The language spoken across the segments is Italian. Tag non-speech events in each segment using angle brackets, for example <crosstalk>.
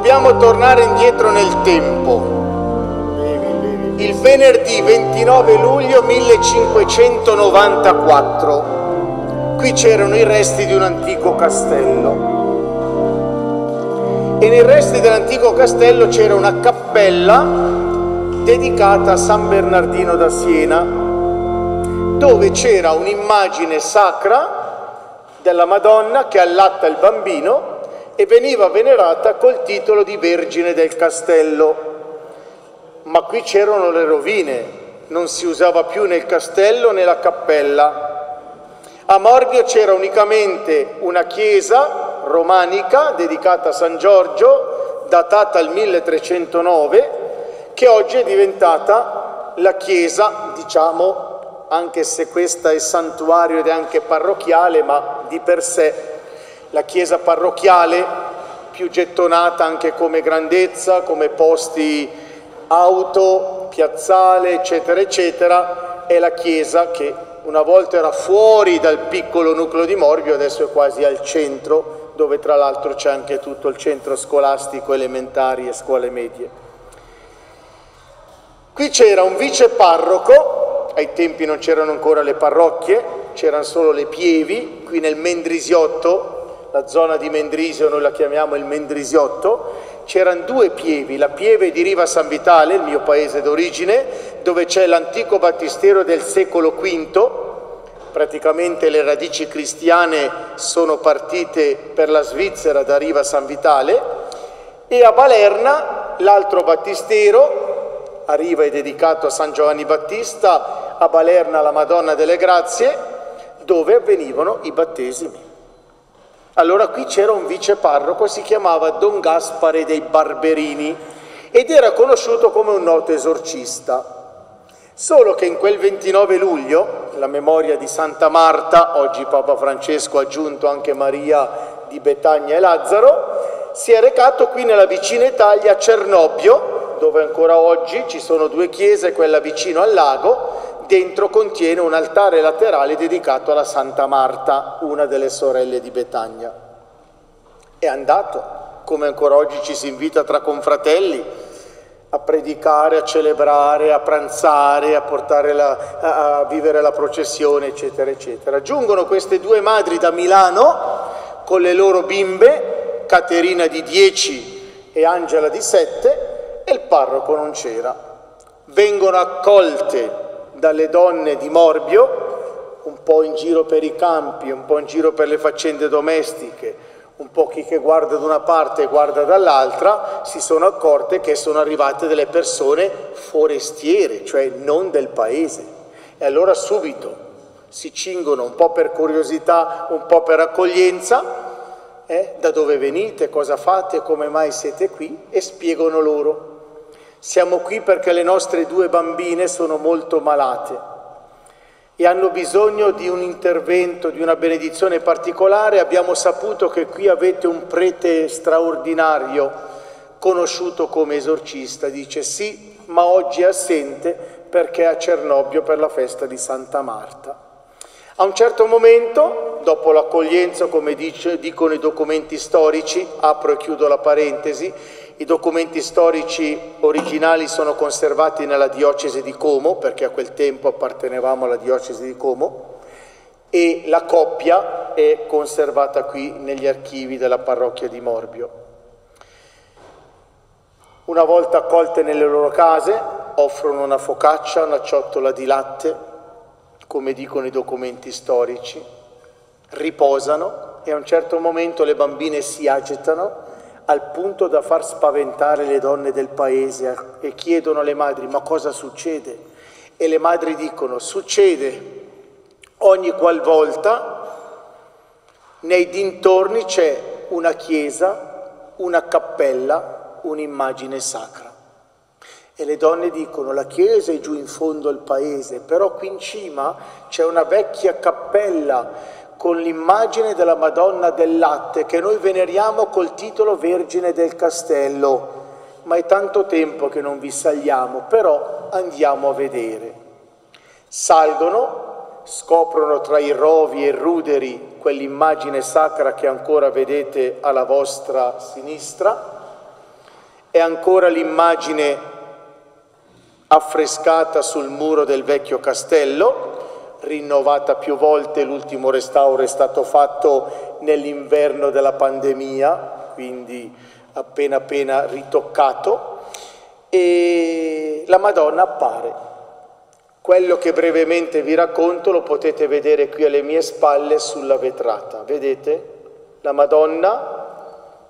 Dobbiamo tornare indietro nel tempo. Il venerdì 29 luglio 1594. Qui c'erano i resti di un antico castello. E nei resti dell'antico castello c'era una cappella dedicata a San Bernardino da Siena, dove c'era un'immagine sacra della Madonna che allatta il bambino e veniva venerata col titolo di Vergine del Castello. Ma qui c'erano le rovine, non si usava più né il castello né la cappella. A Morbio c'era unicamente una chiesa romanica dedicata a San Giorgio, datata al 1309, che oggi è diventata la chiesa, diciamo, anche se questa è santuario ed è anche parrocchiale, ma di per sé la chiesa parrocchiale, più gettonata anche come grandezza, come posti auto, piazzale, eccetera, eccetera, è la chiesa che una volta era fuori dal piccolo nucleo di Morbio, adesso è quasi al centro, dove tra l'altro c'è anche tutto il centro scolastico elementari e scuole medie. Qui c'era un vice parroco, ai tempi non c'erano ancora le parrocchie, c'erano solo le pievi, qui nel Mendrisiotto la zona di Mendrisio noi la chiamiamo il Mendrisiotto, c'erano due pievi, la pieve di Riva San Vitale, il mio paese d'origine, dove c'è l'antico battistero del secolo V, praticamente le radici cristiane sono partite per la Svizzera da Riva San Vitale, e a Balerna l'altro battistero, a Riva è dedicato a San Giovanni Battista, a Balerna la Madonna delle Grazie, dove avvenivano i battesimi. Allora qui c'era un vice parroco, si chiamava Don Gaspare dei Barberini ed era conosciuto come un noto esorcista. Solo che in quel 29 luglio, la memoria di Santa Marta, oggi Papa Francesco ha aggiunto anche Maria di Betagna e Lazzaro, si è recato qui nella vicina Italia a Cernobbio, dove ancora oggi ci sono due chiese, quella vicino al lago, dentro contiene un altare laterale dedicato alla Santa Marta, una delle sorelle di Betagna. È andato, come ancora oggi ci si invita tra confratelli, a predicare, a celebrare, a pranzare, a, la, a vivere la processione, eccetera, eccetera. Giungono queste due madri da Milano con le loro bimbe, Caterina di 10 e Angela di 7, e il parroco non c'era. Vengono accolte dalle donne di Morbio, un po' in giro per i campi, un po' in giro per le faccende domestiche, un po' chi che guarda da una parte e guarda dall'altra, si sono accorte che sono arrivate delle persone forestiere, cioè non del paese. E allora subito si cingono un po' per curiosità, un po' per accoglienza, eh, da dove venite, cosa fate, come mai siete qui, e spiegano loro. Siamo qui perché le nostre due bambine sono molto malate e hanno bisogno di un intervento, di una benedizione particolare. Abbiamo saputo che qui avete un prete straordinario, conosciuto come esorcista. Dice sì, ma oggi è assente perché è a Cernobbio per la festa di Santa Marta. A un certo momento, dopo l'accoglienza, come dice, dicono i documenti storici, apro e chiudo la parentesi, i documenti storici originali sono conservati nella diocesi di Como, perché a quel tempo appartenevamo alla diocesi di Como, e la coppia è conservata qui negli archivi della parrocchia di Morbio. Una volta accolte nelle loro case, offrono una focaccia, una ciotola di latte, come dicono i documenti storici, riposano e a un certo momento le bambine si agitano al punto da far spaventare le donne del paese e chiedono alle madri ma cosa succede? E le madri dicono succede ogni qualvolta nei dintorni c'è una chiesa, una cappella, un'immagine sacra. E le donne dicono la chiesa è giù in fondo al paese, però qui in cima c'è una vecchia cappella con l'immagine della Madonna del Latte che noi veneriamo col titolo Vergine del Castello, ma è tanto tempo che non vi saliamo, però andiamo a vedere. Salgono, scoprono tra i rovi e ruderi quell'immagine sacra che ancora vedete alla vostra sinistra, è ancora l'immagine affrescata sul muro del vecchio castello, rinnovata più volte, l'ultimo restauro è stato fatto nell'inverno della pandemia, quindi appena appena ritoccato, e la Madonna appare. Quello che brevemente vi racconto lo potete vedere qui alle mie spalle sulla vetrata. Vedete? La Madonna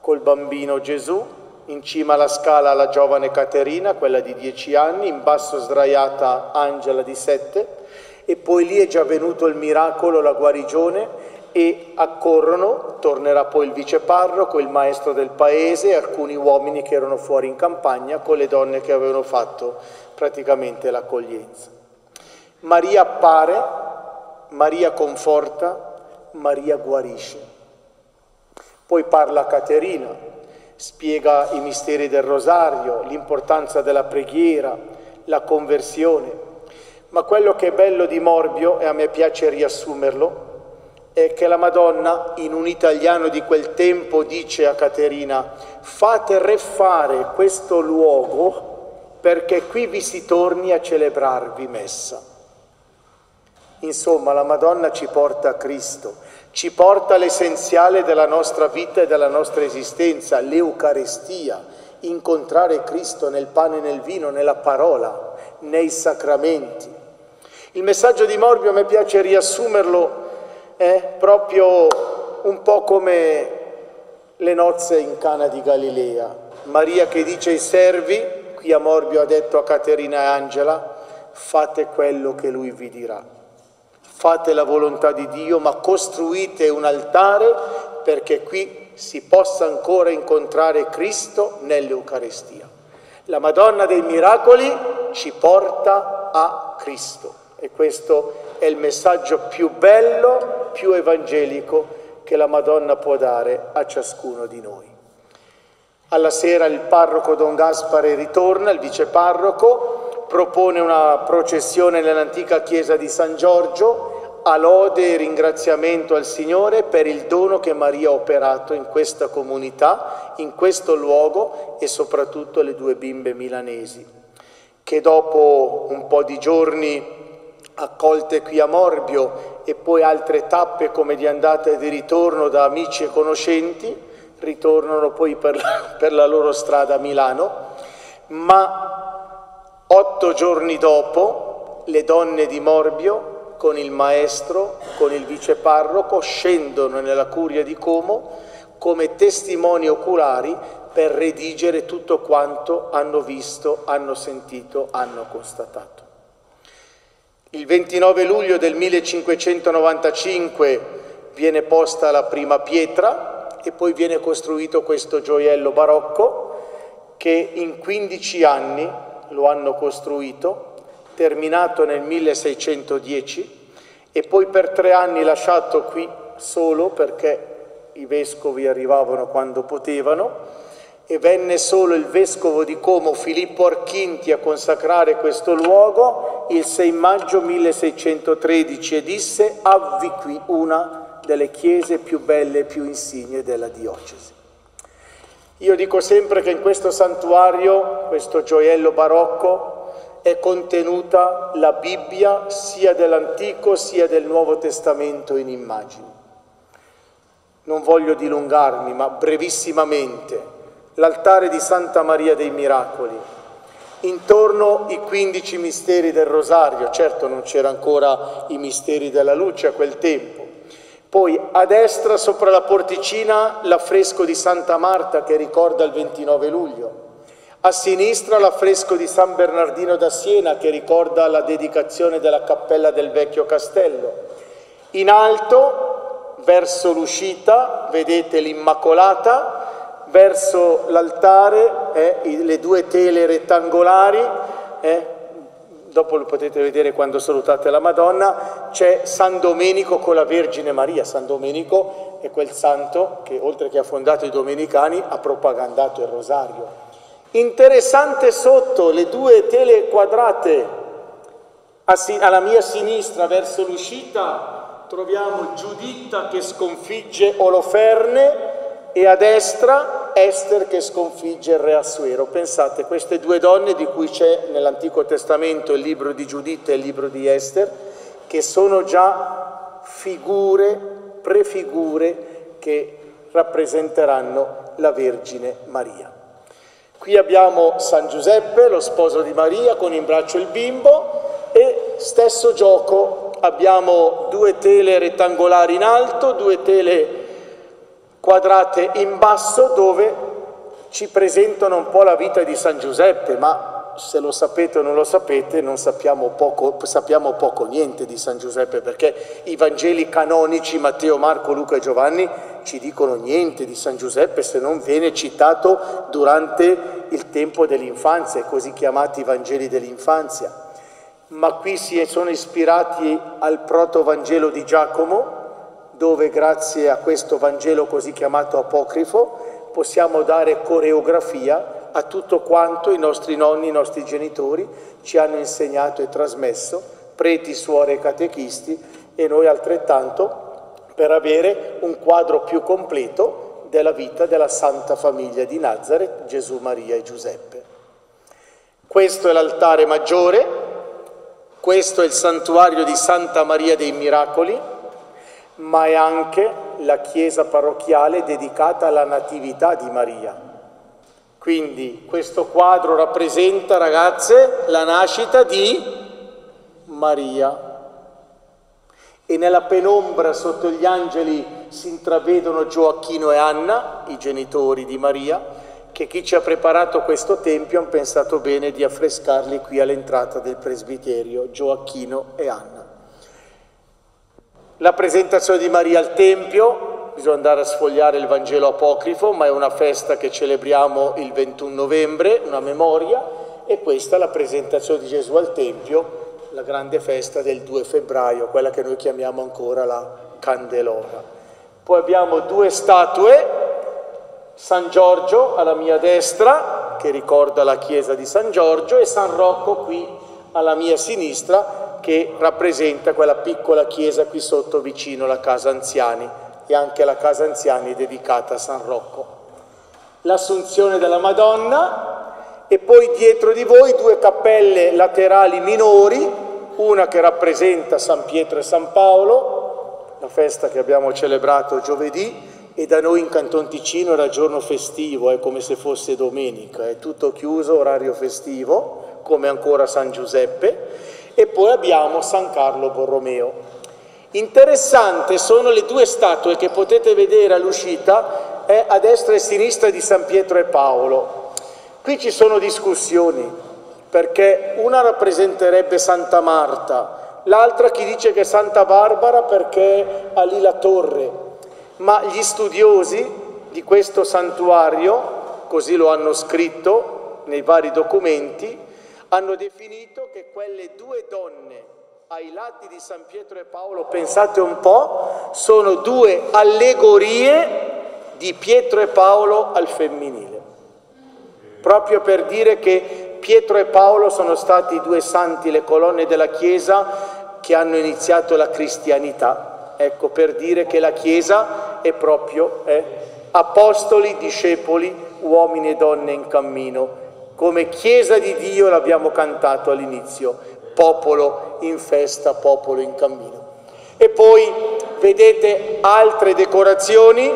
col bambino Gesù, in cima alla scala la giovane Caterina, quella di dieci anni, in basso sdraiata Angela di sette, e poi lì è già venuto il miracolo, la guarigione, e accorrono, tornerà poi il viceparroco, il maestro del paese alcuni uomini che erano fuori in campagna con le donne che avevano fatto praticamente l'accoglienza. Maria appare, Maria conforta, Maria guarisce. Poi parla Caterina, spiega i misteri del rosario, l'importanza della preghiera, la conversione. Ma quello che è bello di Morbio, e a me piace riassumerlo, è che la Madonna in un italiano di quel tempo dice a Caterina fate refare questo luogo perché qui vi si torni a celebrarvi messa. Insomma, la Madonna ci porta a Cristo, ci porta all'essenziale della nostra vita e della nostra esistenza, l'Eucarestia, incontrare Cristo nel pane e nel vino, nella parola, nei sacramenti. Il messaggio di Morbio a me piace riassumerlo è proprio un po' come le nozze in Cana di Galilea. Maria che dice ai servi, qui a Morbio ha detto a Caterina e Angela, fate quello che lui vi dirà. Fate la volontà di Dio, ma costruite un altare perché qui si possa ancora incontrare Cristo nell'Eucarestia. La Madonna dei miracoli ci porta a Cristo e questo è il messaggio più bello più evangelico che la Madonna può dare a ciascuno di noi. Alla sera il parroco Don Gaspare ritorna, il viceparroco, propone una processione nell'antica chiesa di San Giorgio. A lode e ringraziamento al Signore per il dono che Maria ha operato in questa comunità, in questo luogo e soprattutto le due bimbe milanesi, che dopo un po' di giorni accolte qui a Morbio e poi altre tappe come di andata e di ritorno da amici e conoscenti, ritornano poi per la <laughs> loro strada a Milano, ma otto giorni dopo le donne di Morbio con il maestro, con il viceparroco, scendono nella curia di Como come testimoni oculari per redigere tutto quanto hanno visto, hanno sentito, hanno constatato. Il 29 luglio del 1595 viene posta la prima pietra e poi viene costruito questo gioiello barocco che in 15 anni lo hanno costruito, terminato nel 1610 e poi per tre anni lasciato qui solo perché i vescovi arrivavano quando potevano e venne solo il vescovo di Como Filippo Archinti a consacrare questo luogo il 6 maggio 1613 e disse avvi qui una delle chiese più belle e più insigne della diocesi. Io dico sempre che in questo santuario, questo gioiello barocco, è contenuta la Bibbia sia dell'Antico sia del Nuovo Testamento in immagini. Non voglio dilungarmi, ma brevissimamente l'altare di Santa Maria dei Miracoli, intorno i 15 misteri del Rosario, certo non c'era ancora i misteri della luce a quel tempo, poi a destra sopra la porticina l'affresco di Santa Marta che ricorda il 29 luglio, a sinistra l'affresco di San Bernardino da Siena che ricorda la dedicazione della cappella del vecchio castello, in alto verso l'uscita vedete l'Immacolata, verso l'altare eh, le due tele rettangolari, eh, dopo lo potete vedere quando salutate la Madonna, c'è San Domenico con la Vergine Maria. San Domenico è quel santo che oltre che ha fondato i domenicani ha propagandato il rosario. Interessante sotto le due tele quadrate, alla mia sinistra verso l'uscita troviamo Giuditta che sconfigge Oloferne e a destra Esther che sconfigge il re Assuero. Pensate, queste due donne di cui c'è nell'Antico Testamento il libro di Giuditta e il libro di Esther, che sono già figure, prefigure che rappresenteranno la Vergine Maria. Qui abbiamo San Giuseppe, lo sposo di Maria, con in braccio il bimbo e stesso gioco, abbiamo due tele rettangolari in alto, due tele quadrate in basso dove ci presentano un po' la vita di San Giuseppe, ma se lo sapete o non lo sapete, non sappiamo poco, sappiamo poco niente di San Giuseppe, perché i Vangeli canonici Matteo, Marco, Luca e Giovanni ci dicono niente di San Giuseppe se non viene citato durante il tempo dell'infanzia, i così chiamati Vangeli dell'infanzia. Ma qui si sono ispirati al proto-Vangelo di Giacomo, dove grazie a questo Vangelo così chiamato apocrifo possiamo dare coreografia a tutto quanto i nostri nonni, i nostri genitori ci hanno insegnato e trasmesso, preti, suore e catechisti, e noi altrettanto per avere un quadro più completo della vita della Santa Famiglia di Nazareth, Gesù, Maria e Giuseppe. Questo è l'altare maggiore, questo è il santuario di Santa Maria dei Miracoli, ma è anche la chiesa parrocchiale dedicata alla Natività di Maria. Quindi questo quadro rappresenta, ragazze, la nascita di Maria. E nella penombra sotto gli angeli si intravedono Gioacchino e Anna, i genitori di Maria, che chi ci ha preparato questo tempio ha pensato bene di affrescarli qui all'entrata del presbiterio, Gioacchino e Anna. La presentazione di Maria al Tempio, bisogna andare a sfogliare il Vangelo apocrifo, ma è una festa che celebriamo il 21 novembre, una memoria, e questa è la presentazione di Gesù al Tempio, la grande festa del 2 febbraio, quella che noi chiamiamo ancora la Candelora. Poi abbiamo due statue, San Giorgio alla mia destra, che ricorda la chiesa di San Giorgio, e San Rocco qui alla mia sinistra, che rappresenta quella piccola chiesa qui sotto vicino alla casa anziani e anche la casa anziani dedicata a San Rocco. L'Assunzione della Madonna e poi dietro di voi due cappelle laterali minori, una che rappresenta San Pietro e San Paolo, la festa che abbiamo celebrato giovedì, e da noi in Canton Ticino era giorno festivo, è come se fosse domenica, è tutto chiuso, orario festivo, come ancora San Giuseppe, e poi abbiamo San Carlo Borromeo. Interessante sono le due statue che potete vedere all'uscita è a destra e a sinistra di San Pietro e Paolo. Qui ci sono discussioni perché una rappresenterebbe Santa Marta, l'altra chi dice che è Santa Barbara perché ha lì la torre, ma gli studiosi di questo santuario, così lo hanno scritto nei vari documenti, hanno definito che quelle due donne ai lati di San Pietro e Paolo, pensate un po', sono due allegorie di Pietro e Paolo al femminile, proprio per dire che Pietro e Paolo sono stati i due santi, le colonne della Chiesa che hanno iniziato la cristianità, ecco per dire che la Chiesa è proprio eh, apostoli, discepoli, uomini e donne in cammino come Chiesa di Dio l'abbiamo cantato all'inizio, popolo in festa, popolo in cammino. E poi vedete altre decorazioni,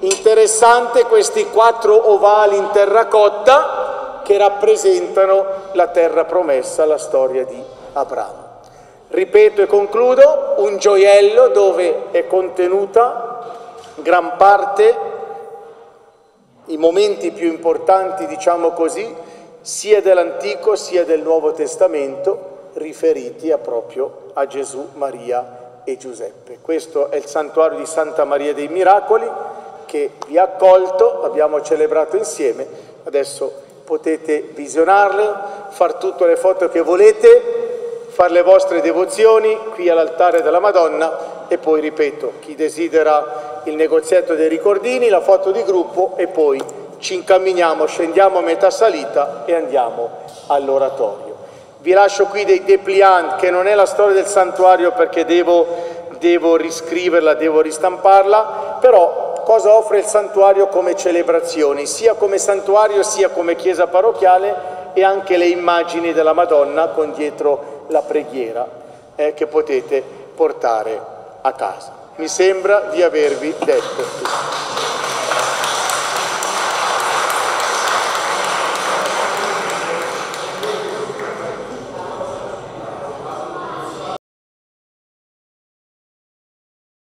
interessante questi quattro ovali in terracotta che rappresentano la terra promessa, la storia di Abramo. Ripeto e concludo, un gioiello dove è contenuta gran parte i momenti più importanti, diciamo così, sia dell'Antico sia del Nuovo Testamento, riferiti a proprio a Gesù, Maria e Giuseppe. Questo è il santuario di Santa Maria dei Miracoli che vi ha accolto, abbiamo celebrato insieme, adesso potete visionarle, far tutte le foto che volete, fare le vostre devozioni qui all'altare della Madonna e poi, ripeto, chi desidera il negozietto dei ricordini, la foto di gruppo e poi ci incamminiamo, scendiamo a metà salita e andiamo all'oratorio. Vi lascio qui dei dépliant, che non è la storia del santuario perché devo, devo riscriverla, devo ristamparla, però cosa offre il santuario come celebrazioni, sia come santuario sia come chiesa parrocchiale e anche le immagini della Madonna con dietro la preghiera eh, che potete portare a casa. Mi sembra di avervi detto.